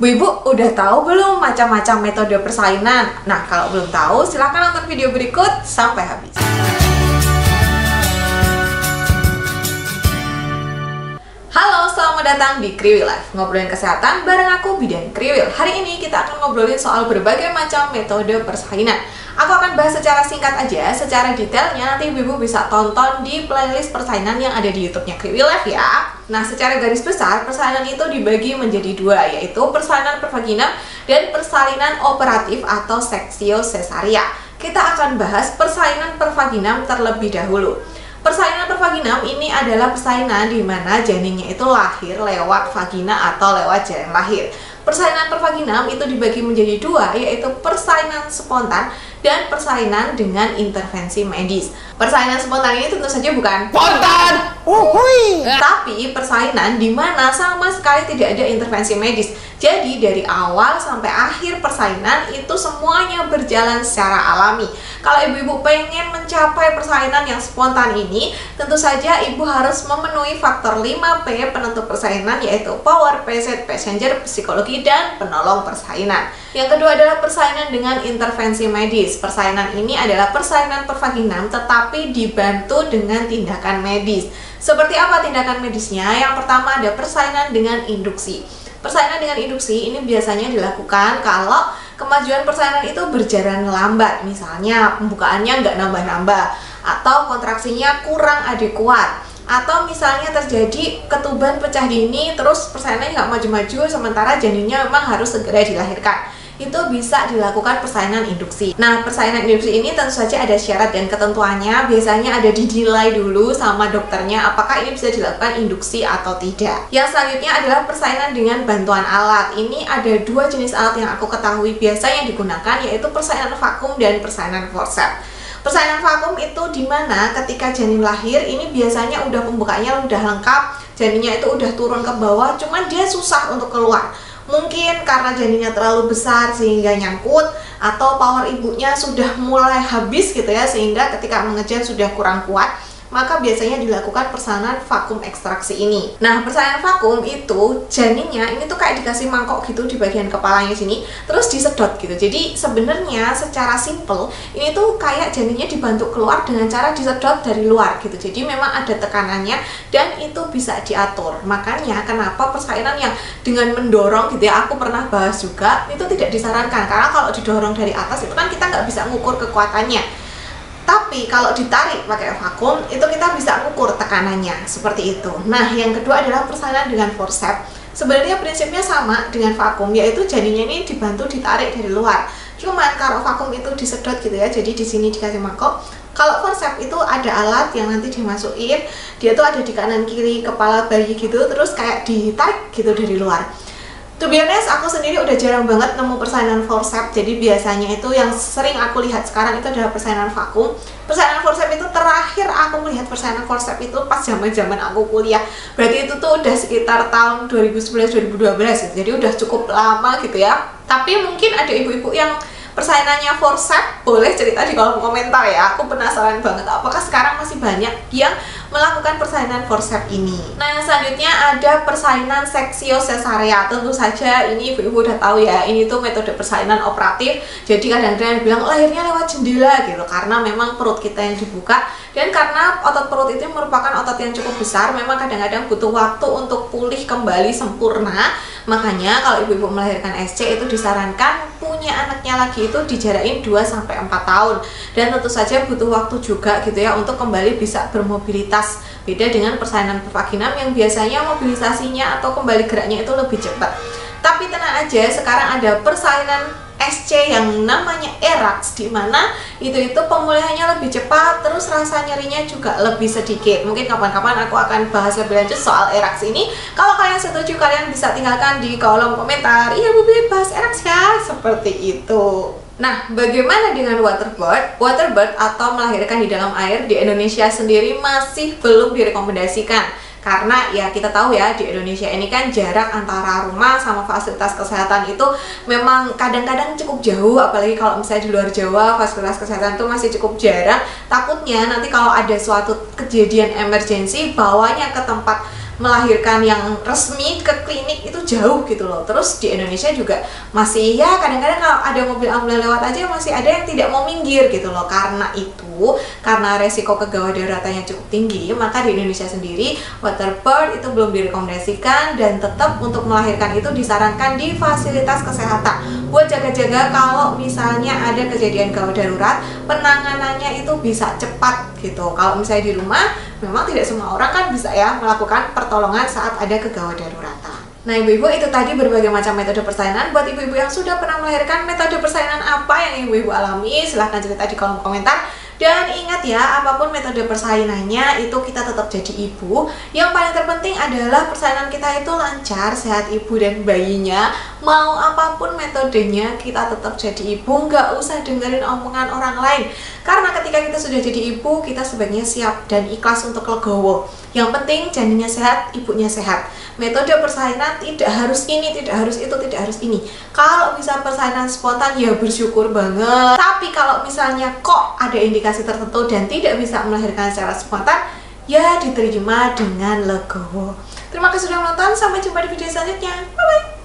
Bu Ibu udah tahu belum macam-macam metode persalinan? Nah, kalau belum tahu silahkan nonton video berikut sampai habis. Selamat datang di Kriwil Life Ngobrolin kesehatan bareng aku Bidan Kriwil Hari ini kita akan ngobrolin soal berbagai macam metode persalinan Aku akan bahas secara singkat aja, secara detailnya nanti ibu-ibu bisa tonton di playlist persalinan yang ada di YouTube-nya Kriwi Life ya. Nah, secara garis besar persalinan itu dibagi menjadi dua, yaitu persalinan pervaginam dan persalinan operatif atau seksio cesaria. Kita akan bahas persalinan pervaginam terlebih dahulu. Pervaginam ini adalah persalinan di mana janinnya itu lahir lewat vagina atau lewat jalan lahir. Persalinan pervaginam itu dibagi menjadi dua, yaitu persalinan spontan dan persalinan dengan intervensi medis. Persalinan spontan ini tentu saja bukan spontan, uhui, tapi persalinan di mana sama sekali tidak ada intervensi medis. Jadi dari awal sampai akhir persalinan itu semuanya berjalan secara alami. Kalau ibu-ibu pengen mencapai persalinan yang spontan ini, tentu saja ibu harus memenuhi faktor 5P penentu persalinan yaitu power, PZ, passenger, psikologi, dan penolong persalinan. Yang kedua adalah persalinan dengan intervensi medis. Persalinan ini adalah persalinan pervaginam tetapi dibantu dengan tindakan medis. Seperti apa tindakan medisnya? Yang pertama ada persalinan dengan induksi. Persalinan dengan induksi ini biasanya dilakukan kalau kemajuan persalinan itu berjalan lambat, misalnya pembukaannya nggak nambah-nambah, atau kontraksinya kurang adekuat, atau misalnya terjadi ketuban pecah dini terus persalinannya nggak maju-maju sementara janinnya memang harus segera dilahirkan itu bisa dilakukan persalinan induksi. Nah, persalinan induksi ini tentu saja ada syarat dan ketentuannya. Biasanya ada dinilai dulu sama dokternya apakah ini bisa dilakukan induksi atau tidak. Yang selanjutnya adalah persalinan dengan bantuan alat. Ini ada dua jenis alat yang aku ketahui biasanya digunakan yaitu persalinan vakum dan persalinan forceps. Persalinan vakum itu di mana ketika janin lahir ini biasanya udah pembukanya udah lengkap, janinnya itu udah turun ke bawah, cuman dia susah untuk keluar Mungkin karena janinnya terlalu besar sehingga nyangkut atau power ibunya sudah mulai habis gitu ya sehingga ketika mengejan sudah kurang kuat maka biasanya dilakukan persalinan vakum ekstraksi ini. Nah, persalinan vakum itu janinnya ini tuh kayak dikasih mangkok gitu di bagian kepalanya sini, terus disedot gitu. Jadi sebenarnya secara simple ini tuh kayak janinnya dibantu keluar dengan cara disedot dari luar gitu. Jadi memang ada tekanannya dan itu bisa diatur. Makanya kenapa persalinan yang dengan mendorong gitu ya, aku pernah bahas juga itu tidak disarankan karena kalau didorong dari atas itu kan kita nggak bisa ngukur kekuatannya tapi kalau ditarik pakai vakum itu kita bisa ukur tekanannya seperti itu. Nah, yang kedua adalah persalinan dengan forceps. Sebenarnya prinsipnya sama dengan vakum, yaitu janinnya ini dibantu ditarik dari luar. Cuman kalau vakum itu disedot gitu ya, jadi di sini dikasih mangkok. Kalau forceps itu ada alat yang nanti dimasukin, dia tuh ada di kanan kiri kepala bayi gitu, terus kayak ditarik gitu dari luar. To be honest, aku sendiri udah jarang banget nemu persalinan forceps. Jadi biasanya itu yang sering aku lihat sekarang itu adalah persalinan vakum. Persalinan forceps itu terakhir aku melihat persalinan forceps itu pas zaman zaman aku kuliah. Berarti itu tuh udah sekitar tahun 2011-2012 gitu. Jadi udah cukup lama gitu ya. Tapi mungkin ada ibu-ibu yang persainannya forceps boleh cerita di kolom komentar ya. Aku penasaran banget apakah sekarang masih banyak yang melakukan persalinan forceps ini? Nah yang selanjutnya ada persalinan seksio cesarea tentu saja ini ibu-ibu udah tahu ya ini tuh metode persalinan operatif. Jadi kadang-kadang bilang lahirnya lewat jendela gitu. Karena memang perut kita yang dibuka. Dan karena otot perut itu merupakan otot yang cukup besar memang kadang-kadang butuh waktu untuk pulih kembali sempurna makanya kalau ibu-ibu melahirkan SC itu disarankan punya anaknya lagi itu dijarain 2 sampai 4 tahun. Dan tentu saja butuh waktu juga gitu ya untuk kembali bisa bermobilitas. Beda dengan persalinan vaginam yang biasanya mobilisasinya atau kembali geraknya itu lebih cepat. Tapi tenang aja sekarang ada persalinan SC yang namanya ERAX di mana itu itu pemulihannya lebih cepat terus rasa nyerinya juga lebih sedikit. Mungkin kapan-kapan aku akan bahas lebih lanjut soal ERAX ini. Kalau kalian setuju kalian bisa tinggalkan di kolom komentar. Iya bu bahas ERAX ya. Seperti itu. Nah, bagaimana dengan waterbird? Waterbird atau melahirkan di dalam air di Indonesia sendiri masih belum direkomendasikan karena ya kita tahu ya di Indonesia ini kan jarak antara rumah sama fasilitas kesehatan itu memang kadang-kadang cukup jauh. Apalagi kalau misalnya di luar Jawa fasilitas kesehatan itu masih cukup jarang. Takutnya nanti kalau ada suatu kejadian emergensi bawanya ke tempat melahirkan yang resmi ke klinik itu jauh gitu loh. Terus di Indonesia juga masih ya kadang-kadang kalau ada mobil ambulan lewat aja masih ada yang tidak mau minggir gitu loh. Karena itu karena resiko kegawat daruratannya cukup tinggi maka di Indonesia sendiri waterbird itu belum direkomendasikan dan tetap untuk melahirkan itu disarankan di fasilitas kesehatan. Buat jaga-jaga kalau misalnya ada kejadian gawat darurat penanganannya itu bisa cepat gitu. Kalau misalnya di rumah memang tidak semua orang kan bisa ya melakukan pertolongan saat ada kegawat daruratan Nah ibu-ibu itu tadi berbagai macam metode persalinan Buat ibu-ibu yang sudah pernah melahirkan metode persalinan apa yang ibu-ibu alami Silahkan cerita di kolom komentar dan ingat ya, apa pun metode persalinannya itu kita tetap jadi ibu. Yang paling terpenting adalah persalinan kita itu lancar, sehat ibu dan bayinya. Mau apa pun metodenya, kita tetap jadi ibu. Nggak usah dengerin omongan orang lain. Karena ketika kita sudah jadi ibu, kita sebaiknya siap dan ikhlas untuk legowo. Yang penting janinnya sehat, ibunya sehat. Metode persalinan tidak harus ini, tidak harus itu, tidak harus ini. Kalau bisa persalinan spontan ya bersyukur banget. Tapi kalau misalnya kok ada indikasi tertentu dan tidak bisa melahirkan secara spontan, ya diterima dengan legowo. Terima kasih sudah menonton, sampai jumpa di video selanjutnya. Bye bye.